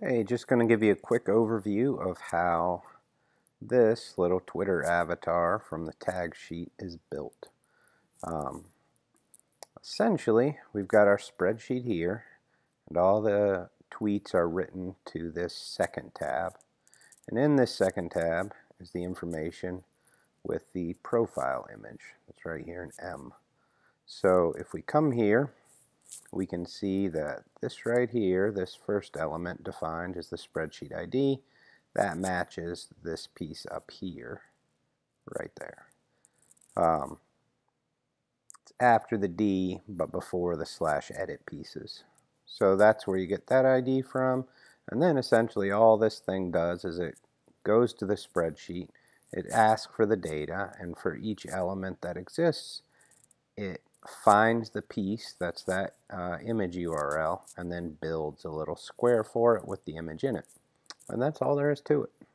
Hey, just going to give you a quick overview of how this little Twitter avatar from the tag sheet is built. Um, essentially, we've got our spreadsheet here, and all the tweets are written to this second tab. And in this second tab is the information with the profile image. That's right here in M. So if we come here we can see that this right here, this first element defined as the spreadsheet ID, that matches this piece up here, right there. Um, it's after the D, but before the slash edit pieces. So that's where you get that ID from. And then essentially all this thing does is it goes to the spreadsheet, it asks for the data, and for each element that exists, it finds the piece, that's that uh, image URL, and then builds a little square for it with the image in it. And that's all there is to it.